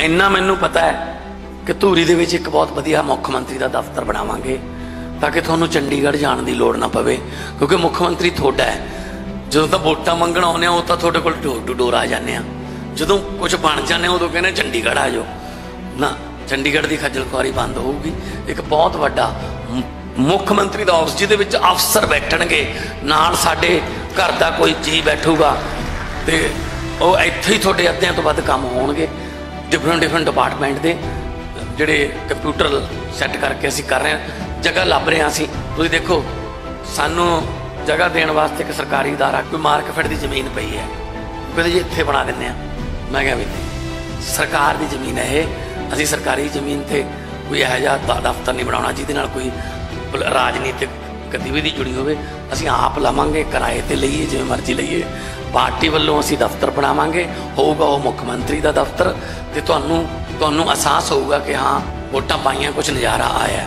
ਇੰਨਾ ਮੈਨੂੰ ਪਤਾ ਹੈ ਕਿ ਧੂਰੀ ਦੇ ਵਿੱਚ ਇੱਕ ਬਹੁਤ ਵਧੀਆ ਮੁੱਖ ਮੰਤਰੀ ਦਾ ਦਫ਼ਤਰ ਬਣਾਵਾਂਗੇ ਤਾਂ ਕਿ ਤੁਹਾਨੂੰ ਚੰਡੀਗੜ੍ਹ ਜਾਣ ਦੀ ਲੋੜ ਨਾ ਪਵੇ, ਕਿਉਂਕਿ ਮੁੱਖ ਮੰਤਰੀ ਤੁਹਾਡਾ ਹੈ। ਜਦੋਂ ਤਾਂ ਵੋਟਾਂ ਮੰਗਣ ਆਉਂਦੇ ਆ ਉਹ ਤਾਂ ਤੁਹਾਡੇ ਕੋਲ ਡੋਰ ਟੂ ਡੋਰ ਆ ਜਾਂਦੇ ਆ। ਜਦੋਂ ਕੁਝ ਬਣ ਜਾਂਦੇ ਆ ਉਦੋਂ ਕਹਿੰਦੇ ਚੰਡੀਗੜ੍ਹ ਆ ਜਾਓ। ਨਾ, ਚੰਡੀਗੜ੍ਹ ਦੀ ਖੱਜਲ ਖੁਆਰੀ ਬੰਦ ਹੋਊਗੀ। ਇੱਕ ਬਹੁਤ ਵੱਡਾ ਮੁੱਖ ਮੰਤਰੀ ਦਾ ਆਫਿਸ ਜਿਹਦੇ ਵਿੱਚ ਅਫਸਰ ਬੈਠਣਗੇ। ਨਾਲ ਸਾਡੇ ਘਰ ਦਾ ਕੋਈ ਜੀ ਬੈਠੂਗਾ। ਤੇ ਉਹ ਇੱਥੇ ਹੀ ਤੁਹਾਡੇ ਅੱਧਿਆਂ ਤੋਂ ਵੱਧ ਕੰਮ ਹੋਣਗੇ। ਡਿਫਰੈਂਟ ਡਿਫਰੈਂਟ ਡਿਪਾਰਟਮੈਂਟ ਦੇ, ਜਿਹੜੇ ਕੰਪਿਊਟਰ ਸੈੱਟ ਕਰਕੇ ਅਸੀਂ ਕਰ ਰਹੇ ਹਾਂ। ਜਗ੍ਹਾ ਲੱਭ ਰਹੇ ਹਾਂ ਅਸੀਂ। ਤੁਸੀਂ ਦੇਖੋ, ਸਾਨੂੰ ਜਗ੍ਹਾ ਦੇਣ ਵਾਸਤੇ ਇੱਕ ਸਰਕਾਰੀ ਅਦਾਰਾ, ਕੋਈ ਮਾਰਕਫਿਟ ਦੀ ਜ਼ਮੀਨ ਪਈ ਹੈ। ਕਹਿੰਦੇ ਜੀ ਇੱਥੇ ਬਣਾ ਦਿੰਦੇ ਆ ਮੈਂ ਕਿਹਾ ਵੀ ਨਹੀਂ। ਸਰਕਾਰ ਦੀ ਜ਼ਮੀਨ ਹੈ ਇਹ। ਅਸੀਂ ਸਰਕਾਰੀ ਜ਼ਮੀਨ ਤੇ ਕੋਈ ਇਹੋ ਜਿਹਾ ਦਫ਼ਤਰ ਨਹੀਂ ਬਣਾਉਣਾ ਜਿਹਦੇ ਨਾਲ ਕੋਈ ਰਾਜਨੀਤਿਕ ਗਤੀਵਿਧੀ ਜੁੜੀ ਹੋਵੇ। ਅਸੀਂ ਆਪ ਲਵਾਂਗੇ, ਕਿਰਾਏ ਤੇ ਲਈਏ, ਜਿਵੇਂ ਮਰਜ਼ੀ ਲਈਏ। ਪਾਰਟੀ ਵੱਲੋਂ ਅਸੀਂ ਦਫ਼ਤਰ ਬਣਾਵਾਂਗੇ, ਹੋਊਗਾ ਉਹ ਮੁੱਖ ਮੰਤਰੀ ਦਾ ਦਫ਼ਤਰ, ਤੇ ਤੁਹਾਨੂੰ ਤੁਹਾਨੂੰ ਅਹਿਸਾਸ ਹੋਊਗਾ ਕਿ ਹਾਂ, ਵੋਟਾਂ ਪਾਈਆਂ ਕੁਝ ਨਜ਼ਾਰਾ ਆਇਆ।